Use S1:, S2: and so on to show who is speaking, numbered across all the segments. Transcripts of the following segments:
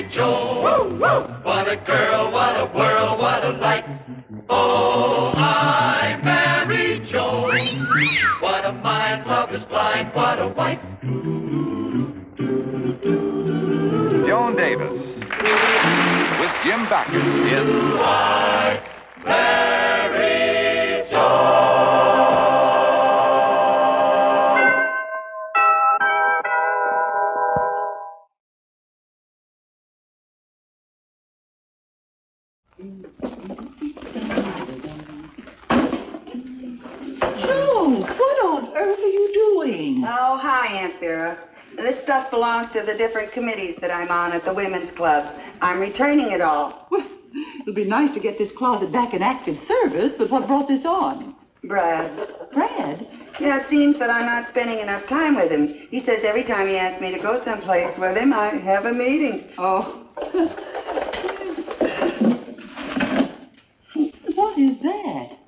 S1: marry Joan. What a girl, what a world, what a light. Oh, I. What a mind, love is blind, what a wife.
S2: Joan Davis with Jim Backus in
S1: I
S3: Oh, hi, Aunt Vera. This stuff belongs to the different committees that I'm on at the Women's Club. I'm returning it all.
S4: Well, it'll be nice to get this closet back in active service, but what brought this on?
S3: Brad.
S4: Brad?
S3: Yeah, it seems that I'm not spending enough time with him. He says every time he asks me to go someplace with him, I have a meeting.
S4: Oh. what is that?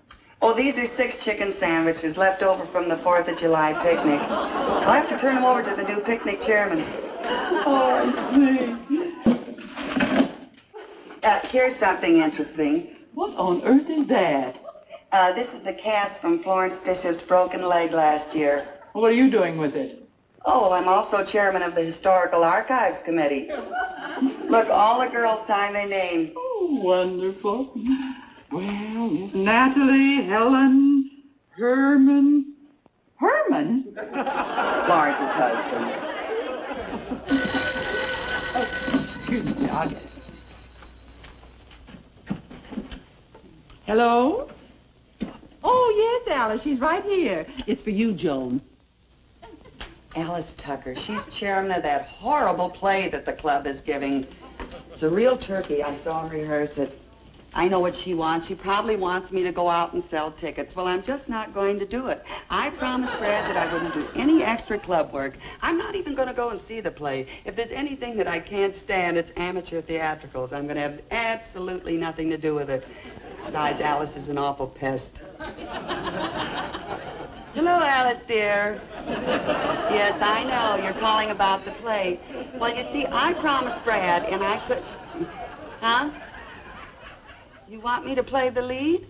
S3: Oh, these are six chicken sandwiches left over from the 4th of July picnic. I'll have to turn them over to the new picnic chairman.
S4: Oh.
S3: Uh, here's something interesting.
S4: What on earth is that?
S3: Uh, this is the cast from Florence Bishop's broken leg last year.
S4: What are you doing with it?
S3: Oh, I'm also chairman of the Historical Archives Committee. Look, all the girls sign their names.
S4: Oh, wonderful. Well, Miss Natalie, Helen, Herman. Herman?
S3: Florence's husband.
S4: Excuse me, I'll get it. Hello? Oh, yes, Alice, she's right here. It's for you, Joan.
S3: Alice Tucker. She's chairman of that horrible play that the club is giving. It's a real turkey. I saw her rehearse it. I know what she wants. She probably wants me to go out and sell tickets. Well, I'm just not going to do it. I promised Brad that I wouldn't do any extra club work. I'm not even going to go and see the play. If there's anything that I can't stand, it's amateur theatricals. I'm going to have absolutely nothing to do with it. Besides, Alice is an awful pest. Hello, Alice, dear. Yes, I know. You're calling about the play. Well, you see, I promised Brad, and I could... Huh? You want me to play the lead?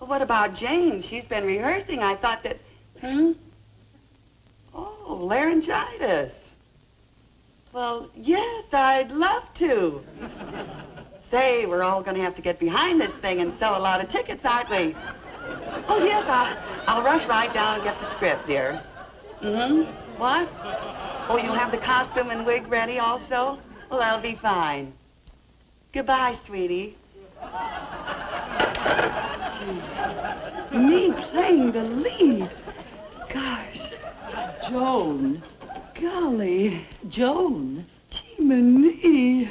S3: Well, what about Jane? She's been rehearsing. I thought that... Hmm? Oh, laryngitis. Well, yes, I'd love to. Say, we're all going to have to get behind this thing and sell a lot of tickets, aren't we? Oh, yes, I'll, I'll rush right down and get the script, dear. Mm-hmm. What? Oh, you have the costume and wig ready also? Well, that'll be fine. Goodbye, sweetie. Gee, Me playing the lead. Gosh,
S4: Joan.
S3: golly.
S4: Joan.
S3: Jiminy.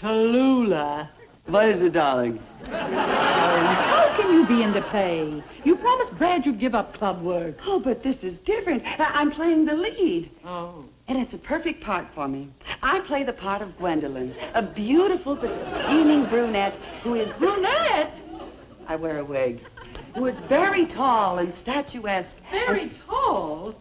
S4: Tallulah.
S3: What is it, darling?
S4: How can you be in the play? You promised Brad you'd give up club work.
S3: Oh, but this is different. I- I'm playing the lead.
S4: Oh.
S3: And it's a perfect part for me. I play the part of Gwendolyn, a beautiful but scheming brunette who is...
S4: Brunette?
S3: I wear a wig. Who is very tall and statuesque.
S4: Very
S3: and
S4: tall.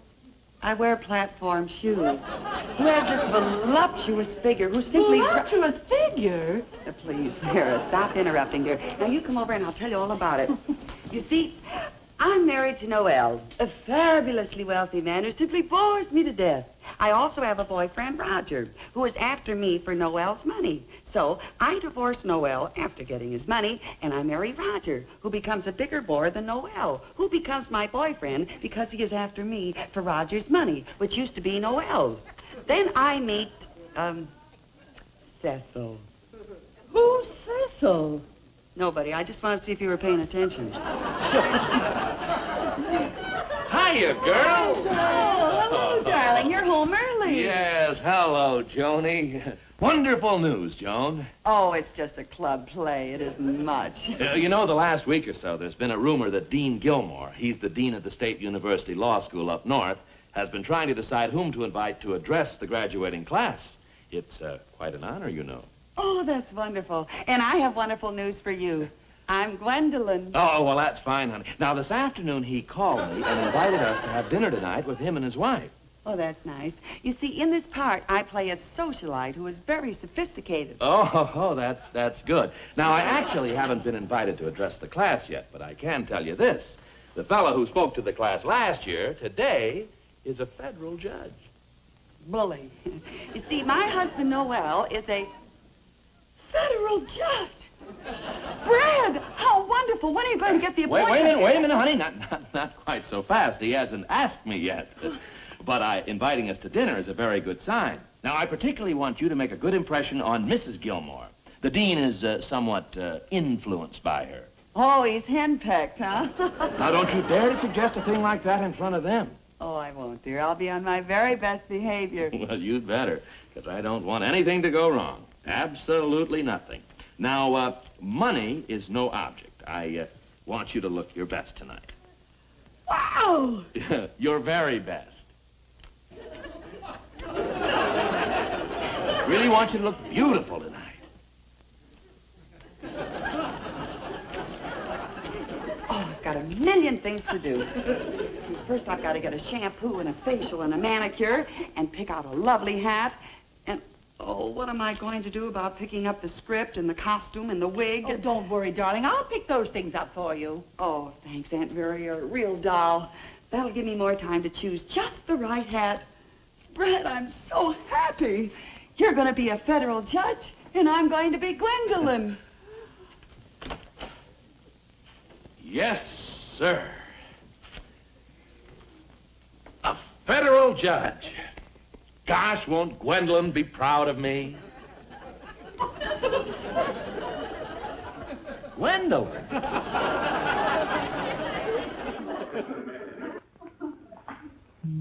S3: I wear platform shoes. Who has this voluptuous figure who simply...
S4: Voluptuous figure.
S3: Uh, Please, Vera, stop interrupting, dear. Now, you come over and I'll tell you all about it. you see, I'm married to Noel, a fabulously wealthy man who simply bores me to death. I also have a boyfriend, Roger, who is after me for Noel's money. So I divorce Noel after getting his money, and I marry Roger, who becomes a bigger bore than Noel, who becomes my boyfriend because he is after me for Roger's money, which used to be Noel's. Then I meet, um, Cecil.
S4: Who's Cecil?
S3: Nobody. I just want to see if you were paying attention.
S5: Hiya, girl.
S3: Oh, hello, darling. You're home early.
S5: Yes, hello, Joni. Wonderful news, Joan.
S3: Oh, it's just a club play. It isn't much.
S5: Uh, you know, the last week or so, there's been a rumor that Dean Gilmore, he's the dean of the State University Law School up north, has been trying to decide whom to invite to address the graduating class. It's uh, quite an honor, you know.
S3: Oh, that's wonderful. And I have wonderful news for you. I'm Gwendolyn.
S5: Oh, well, that's fine, honey. Now, this afternoon, he called me and invited us to have dinner tonight with him and his wife.
S3: Oh, that's nice. You see, in this part, I play a socialite who is very sophisticated.
S5: Oh, oh, that's that's good. Now, I actually haven't been invited to address the class yet, but I can tell you this. The fellow who spoke to the class last year, today, is a federal judge.
S3: Bully. You see, my husband Noel is a federal judge. Brad, how wonderful. When are you going to get the
S5: Wait,
S3: appointment?
S5: wait a minute, wait a minute, honey. Not, not, not quite so fast. He hasn't asked me yet. But I, inviting us to dinner is a very good sign. Now, I particularly want you to make a good impression on Mrs. Gilmore. The dean is uh, somewhat uh, influenced by her.
S3: Oh, he's henpecked, huh?
S5: Now, don't you dare to suggest a thing like that in front of them.
S3: oh, I won't, dear. I'll be on my very best behavior.
S5: Well, you'd better, because I don't want anything to go wrong. Absolutely nothing. Now, uh, money is no object. I uh, want you to look your best tonight.
S3: Wow!
S5: your very best. Really want you to look beautiful tonight.
S3: Oh, I've got a million things to do. First, I've got to get a shampoo and a facial and a manicure and pick out a lovely hat. And, oh, what am I going to do about picking up the script and the costume and the wig?
S4: Oh, don't worry, darling. I'll pick those things up for you.
S3: Oh, thanks, Aunt Vera. You're a real doll. That'll give me more time to choose just the right hat. Brett, I'm so happy. You're going to be a federal judge, and I'm going to be Gwendolyn.
S5: Yes, sir. A federal judge. Gosh, won't Gwendolyn be proud of me? Gwendolyn.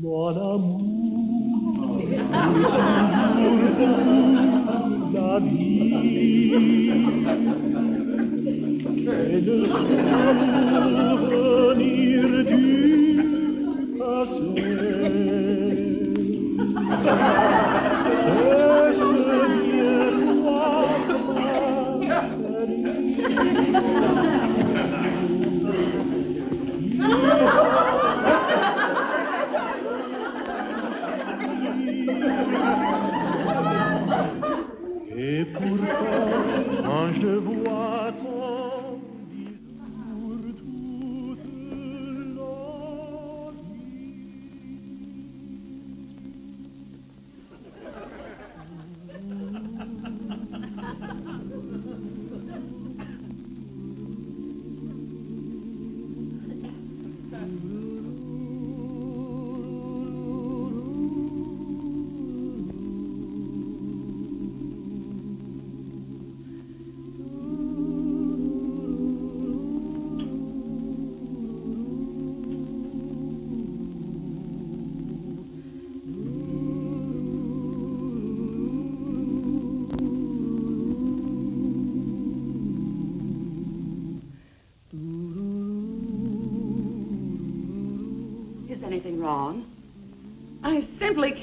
S6: Mon amour, la vie, et le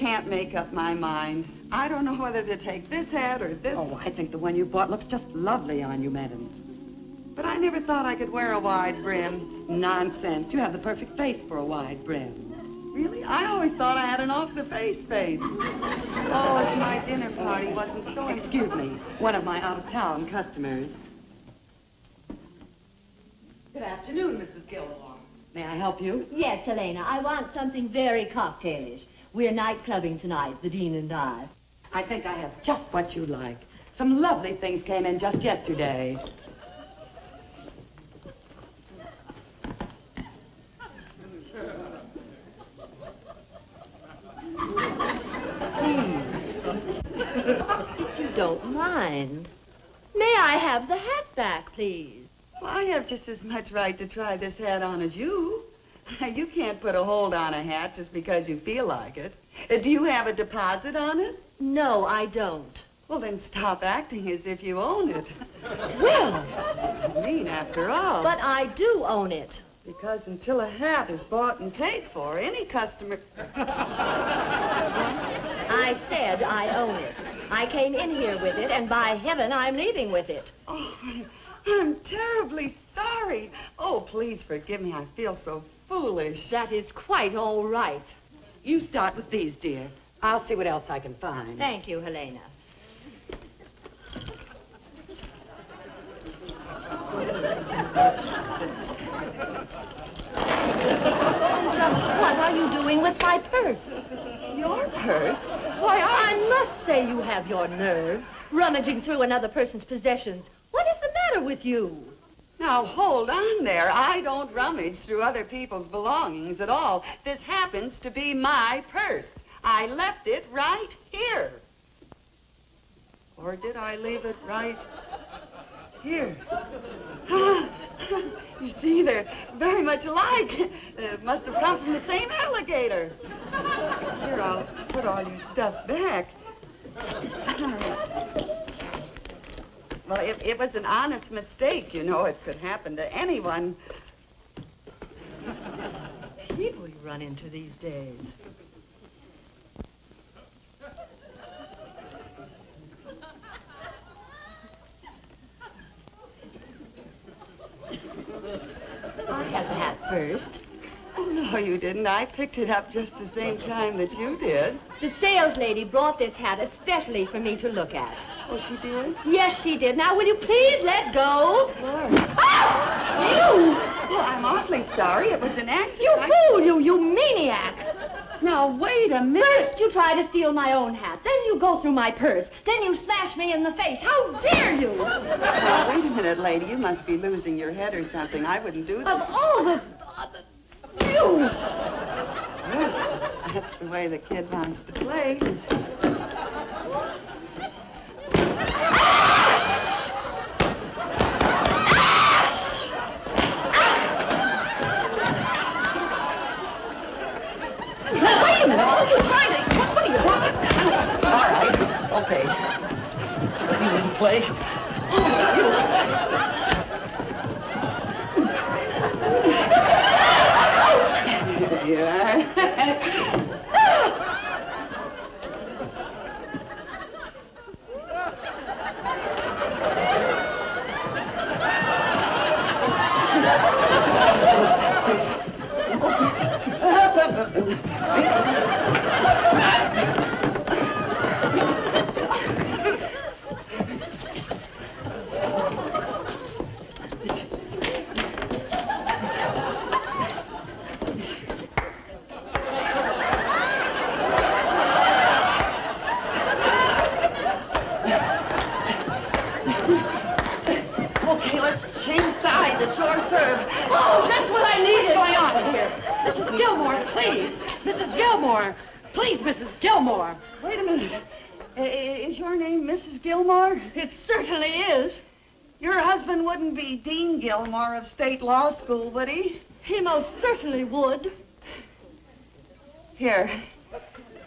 S3: can't make up my mind. I don't know whether to take this hat or this.
S4: Oh, I think the one you bought looks just lovely on you, madam.
S3: But I never thought I could wear a wide brim.
S4: Nonsense. You have the perfect face for a wide brim.
S3: Really? I always thought I had an off-the-face face. Oh, if my dinner party wasn't so...
S4: Excuse me. One of my out-of-town customers. Good afternoon, Mrs. Gilmore. May I help you?
S7: Yes, Helena, I want something very cocktailish. We're night clubbing tonight, the Dean and I.
S4: I think I have just what you like. Some lovely things came in just yesterday.
S7: If you don't mind. May I have the hat back, please?
S3: Well, I have just as much right to try this hat on as you. You can't put a hold on a hat just because you feel like it. Uh, do you have a deposit on it?
S7: No, I don't.
S3: Well, then stop acting as if you own it.
S7: Well,
S3: I mean, after all.
S7: but I do own it.
S3: Because until a hat is bought and paid for, any customer...
S7: I said I own it. I came in here with it, and by heaven, I'm leaving with it.
S3: Oh, I'm terribly sorry. Oh, please forgive me. I feel so foolish.
S7: That is quite all right.
S3: You start with these, dear. I'll see what else I can find.
S7: Thank you, Helena. Just what are you doing with my purse?
S3: Your purse?
S7: Why, I must say you have your nerve, rummaging through another person's possessions. What is the matter with you?
S3: Now, hold on there. I don't rummage through other people's belongings at all. This happens to be my purse. I left it right here. Or did I leave it right here? you see, they're very much alike. It must have come from the same alligator. Here, I'll put all your stuff back. Well, it, it was an honest mistake, you know. It could happen to anyone.
S7: People you run into these days. I had the hat first.
S3: No, you didn't. I picked it up just the same time that you did.
S7: The sales lady brought this hat especially for me to look at.
S3: Oh, she did?
S7: Yes, she did. Now, will you please let go?
S3: Florence.
S7: Ah! You!
S3: Well, I'm awfully sorry. It was an accident.
S7: You fool, you, you maniac!
S3: Now, wait a minute.
S7: First you try to steal my own hat, then you go through my purse, then you smash me in the face. How dare you!
S3: Now, wait a minute, lady. You must be losing your head or something. I wouldn't do this.
S7: Of all the... You!
S3: Well, that's the way the kid wants to play.
S7: Now, wait a minute. What
S3: Okay, let's change sides. It's your serve.
S7: Oh, that's what I needed. What's going on here? Mrs. Gilmore, please. Mrs. Gilmore. Please, Mrs. Gilmore.
S3: Wait a minute. Is your name Mrs. Gilmore?
S7: It certainly is.
S3: Your husband wouldn't be Dean Gilmore of State Law School, would he?
S7: He most certainly would.
S3: Here,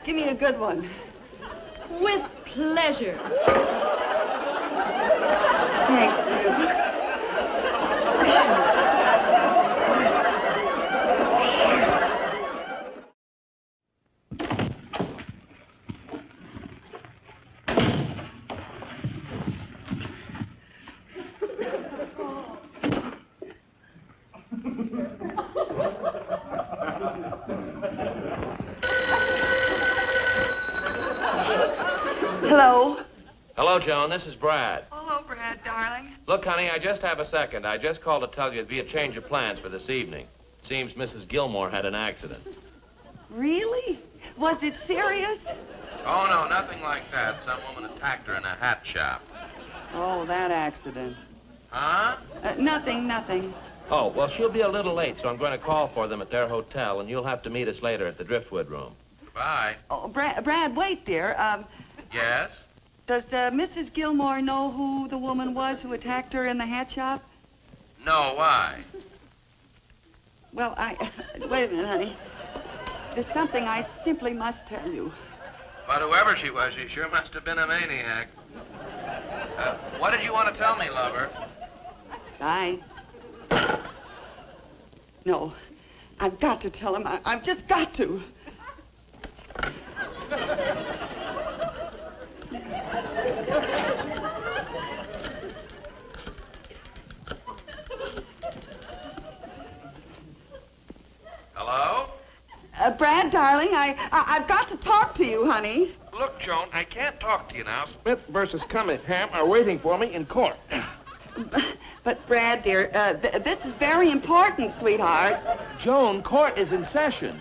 S3: give me a good one.
S7: With pleasure.
S3: Thank. Hello.
S5: Hello, Joan. This is Brad.
S3: Hello, Brad, darling.
S5: Look, honey, I just have a second. I just called to tell you it'd be a change of plans for this evening. Seems Mrs. Gilmore had an accident.
S3: Really? Was it serious?
S5: Oh, no, nothing like that. Some woman attacked her in a hat shop.
S3: Oh, that accident.
S5: Huh?
S3: Uh, nothing, nothing.
S5: Oh, well, she'll be a little late, so I'm going to call for them at their hotel, and you'll have to meet us later at the Driftwood Room. Bye.
S3: Oh, Brad, Brad wait, dear. Um,
S5: Yes?
S3: Does uh, Mrs. Gilmore know who the woman was who attacked her in the hat shop?
S5: No, why?
S3: Well, I... Wait a minute, honey. There's something I simply must tell you.
S5: But whoever she was, she sure must have been a maniac. Uh, what did you want to tell me, lover?
S3: I... No. I've got to tell him. I, I've just got to.
S5: Hello?
S3: Uh, Uh, Brad, darling, I, I I've got to talk to you, honey.
S5: Look, Joan, I can't talk to you now. Smith versus Cunningham are waiting for me in court.
S3: But Brad, dear, uh, th- this is very important, sweetheart.
S5: Joan, court is in session.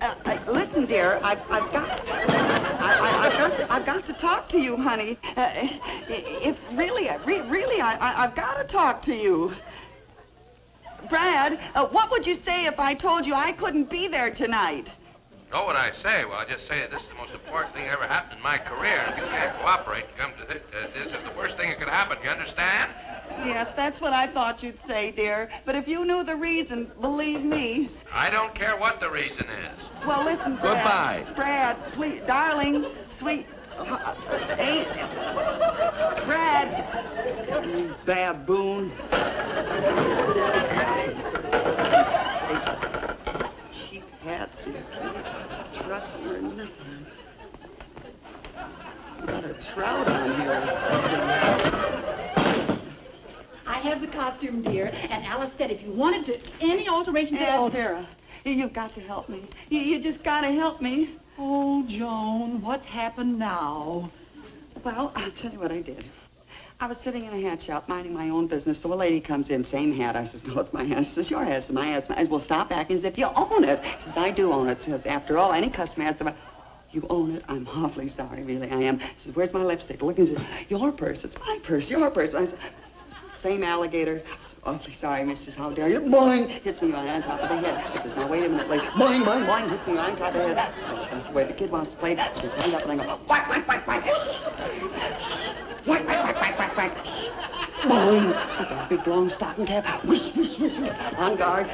S3: Uh, uh, listen, dear, I've, I've got, I, I, I've got, to, I've got to talk to you, honey. Uh, if really, re- really, I, I, I've got to talk to you. Brad, uh, what would you say if I told you I couldn't be there tonight?
S8: Know what I say? Well, I just say that this is the most important thing that ever happened in my career. If you can't cooperate and come to this, uh, this is the worst thing that could happen. You understand?
S3: Yes, that's what I thought you'd say, dear. But if you knew the reason, believe me.
S8: I don't care what the reason is.
S3: Well, listen, Brad.
S5: Goodbye.
S3: Brad, please, darling, sweet. Uh, ain't Brad. You baboon. Cheap hats. You can't trust them or nothing. Got a trout on here or something.
S4: I have the costume, dear, and Alice said if you wanted to any alterations at all.
S3: Vera, you've got to help me. You, you just got to help me.
S4: Oh, Joan, what's happened now?
S3: Well, I'll tell you what I did. I was sitting in a hat shop minding my own business, so a lady comes in, same hat. I says, no, it's my hat. She says, your hat. It's my hat. It's my hat. Well, stop acting as if you own it. She says, I do own it. She says, after all, any customer has the right. You own it. I'm awfully sorry, really, I am. She says, where's my lipstick? Look, and says, your purse. It's my purse. Your purse. I said, same alligator. Awfully sorry, Mrs. How dare you? Boing! Hits me right on top of the head. He says, now wait a minute, lady. Boing, boing, boing. Hits me right on top of the head. That's the way the kid wants to play. He right up and I go, whack, whack, whack, whack. Shh. Whack, whack, whack, whack, whack, whack. Shh. Boing! Got a big long stocking cap. Whoosh, whoosh, whoosh, whoosh. On guard.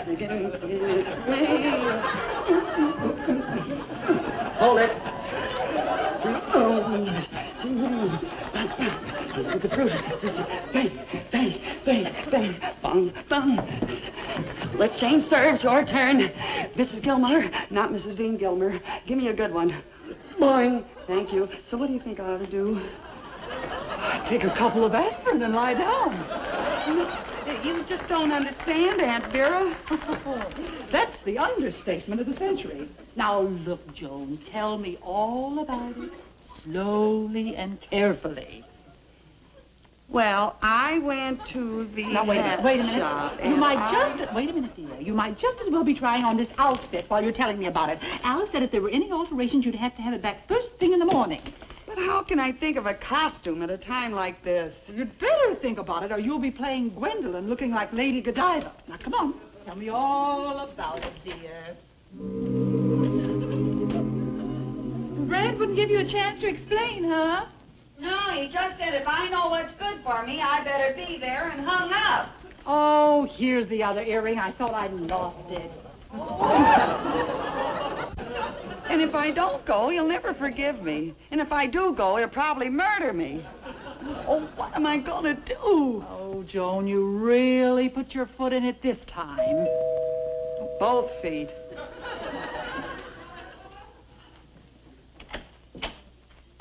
S3: Hold it. Oh. The fruit. Bang, bang, bang, bang, bang, bang. Let's change serves. Your turn. Mrs. Gilmore, not Mrs. Dean Gilmer. Give me a good one. Boing. Thank you. So what do you think I ought to do?
S4: Take a couple of aspirin and lie down.
S3: You just don't understand, Aunt Vera.
S4: That's the understatement of the century. Now, look, Joan, tell me all about it, slowly and carefully.
S3: Well, I went to the
S4: Now, wait a minute, wait a minute. You might
S3: I-
S4: just, wait a minute, dear. You might just as well be trying on this outfit while you're telling me about it. Alice said if there were any alterations, you'd have to have it back first thing in the morning.
S3: But how can I think of a costume at a time like this?
S4: You'd better think about it, or you'll be playing Gwendolyn looking like Lady Godiva. Now, come on. Tell me all about it, dear. Brad wouldn't give you a chance to explain, huh?
S3: No, he just said if I know what's good for me, I better be there and hung up.
S4: Oh, here's the other earring. I thought I'd lost it.
S3: And if I don't go, he'll never forgive me. And if I do go, he'll probably murder me. Oh, what am I gonna do?
S4: Oh, Joan, you really put your foot in it this time.
S3: Both feet.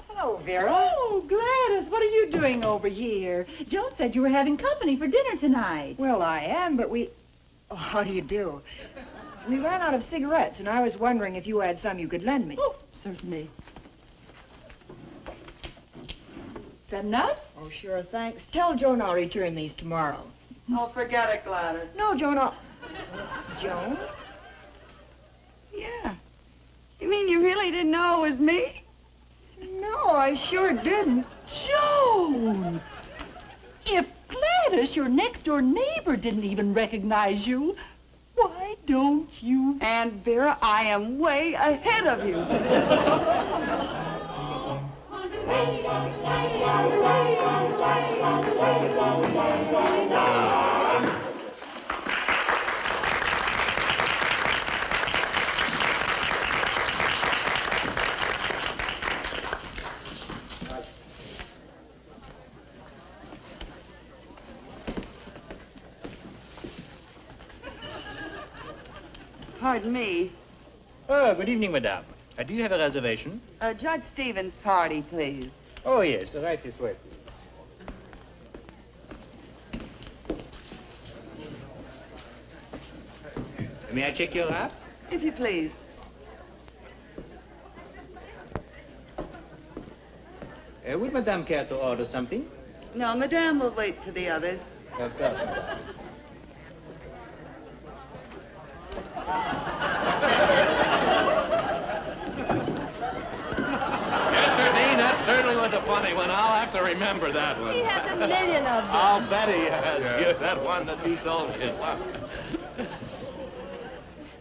S4: Hello, Vera. Oh, Gladys, what are you doing over here? Joan said you were having company for dinner tonight.
S9: Well, I am, but we... Oh, how do you do? We ran out of cigarettes, and I was wondering if you had some you could lend me.
S4: Oh, certainly. Is that enough?
S9: Oh, sure, thanks. Tell Joan I'll return these tomorrow.
S3: Oh, forget it, Gladys.
S9: No, Joan, I'll... Joan?
S3: Yeah. You mean you really didn't know it was me?
S9: No, I sure didn't.
S4: Joan! If Gladys, your next-door neighbor, didn't even recognize you, why don't you...
S3: And Vera, I am way ahead of you. at me.
S10: Oh, good evening, madame. Uh, do you have a reservation?
S3: Uh, Judge Stevens' party, please.
S10: Oh, yes. Right this way, please. May I check your app?
S3: If you please.
S10: Uh, would Madame care to order something?
S3: No, Madame will wait for the others.
S10: Of course.
S5: certainly was a funny one. I'll have to remember that one.
S7: He has a million of them.
S5: I'll bet he has. Yes, that one that he told me.
S11: Uh,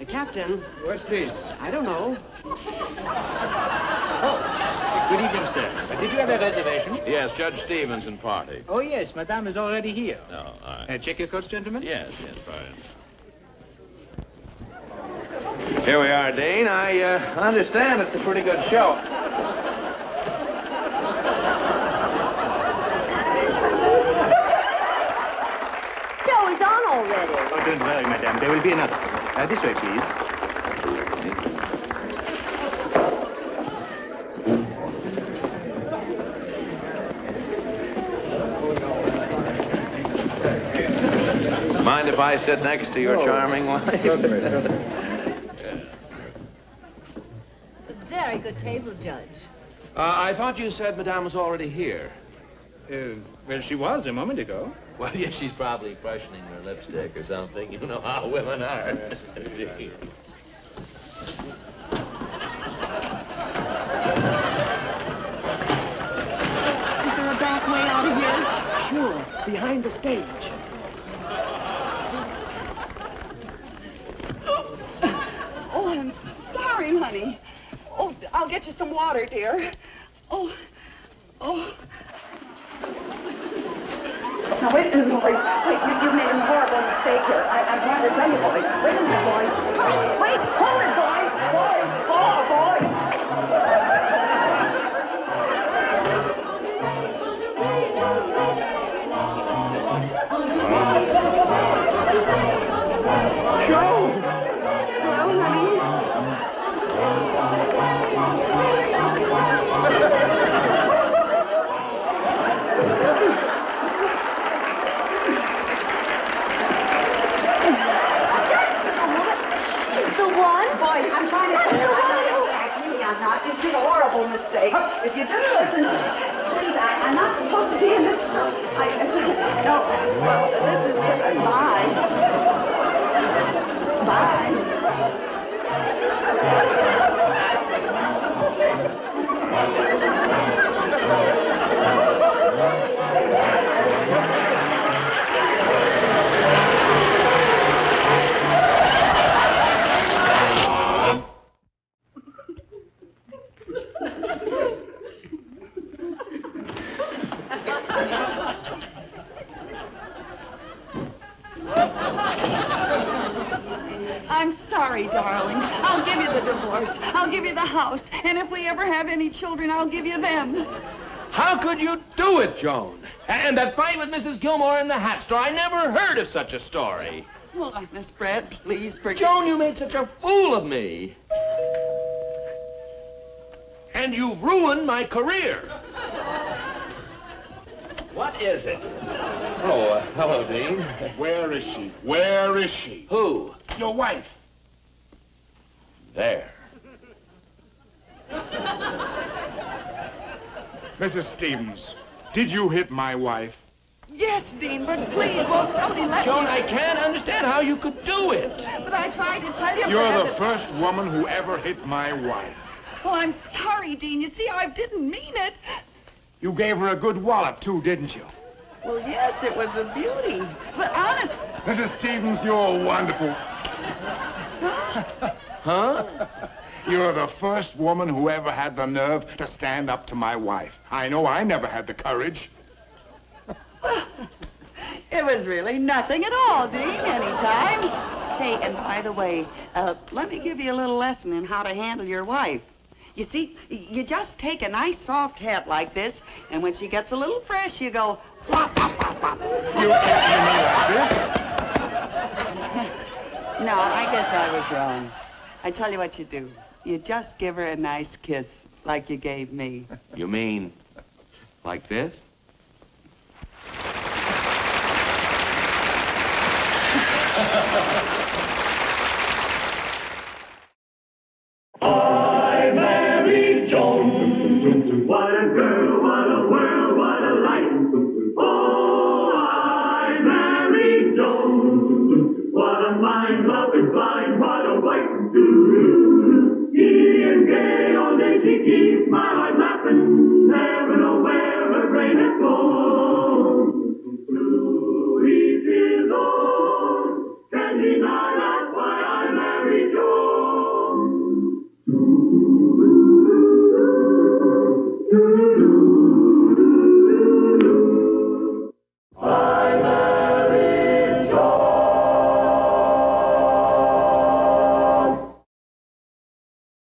S11: Captain,
S10: What's this?
S11: I don't know.
S10: Oh, good evening, sir. Did you have a reservation?
S5: Yes, Judge Stevenson party.
S10: Oh, yes, Madame is already here.
S5: No, all right.
S10: Uh, check your coats, gentlemen.
S5: Yes, yes, fine. Here we are, Dean. I uh, understand it's a pretty good show.
S7: Joe is on already.
S10: Oh, don't worry, Madame. There will be another. Uh, this way, please.
S5: Mind if I sit next to your
S10: Oh,
S5: charming wife?
S10: certainly, certainly.
S7: A very good table, Judge.
S5: Uh, I thought you said Madame was already here.
S10: Uh, well, she was a moment ago.
S5: Well, yes, she's probably freshening her lipstick or something. You know how women are.
S3: Is there a back way out of here?
S11: Sure, behind the stage.
S3: Oh, oh, I'm sorry, honey. Oh, I'll get you some water, dear. Oh, oh. Now, wait a minute, boys. Wait, you, you've made a horrible mistake here. I, I'm trying to tell you, boys. Wait a minute, boys. Wait, hold it, boys. Boys, oh, boys. Did a horrible mistake. If you didn't listen, please, I, I'm not supposed to be in this. I, no, well, this is just, bye. Bye. I'm children, I'll give you them.
S5: How could you do it, Joan? And that fight with Mrs. Gilmore in the hat store, I never heard of such a story.
S3: Well, Miss Brett, please forgive
S5: Joan, you made such a fool of me. And you ruined my career. What is it? Oh, uh, hello, Dean.
S12: Where is she? Where is she?
S5: Who?
S12: Your wife.
S5: There.
S12: Mrs. Stevens, did you hit my wife?
S3: Yes, Dean, but please, won't somebody let
S5: Joan,
S3: me...
S5: I can't understand how you could do it.
S3: But I tried to tell you,
S12: You're the first woman who ever hit my wife.
S3: Oh, I'm sorry, Dean. You see, I didn't mean it.
S12: You gave her a good wallop, too, didn't you?
S3: Well, yes, it was a beauty. But honest...
S12: Mrs. Stevens, you're wonderful.
S5: Huh?
S12: You're the first woman who ever had the nerve to stand up to my wife. I know I never had the courage.
S3: It was really nothing at all, Dean, anytime. Say, and by the way, uh, let me give you a little lesson in how to handle your wife. You see, you just take a nice soft hat like this, and when she gets a little fresh, you go, whop, whop, whop, whop.
S12: You answer me like
S3: No, I guess I was wrong. I tell you what you do. You just give her a nice kiss, like you gave me.
S5: You mean like this?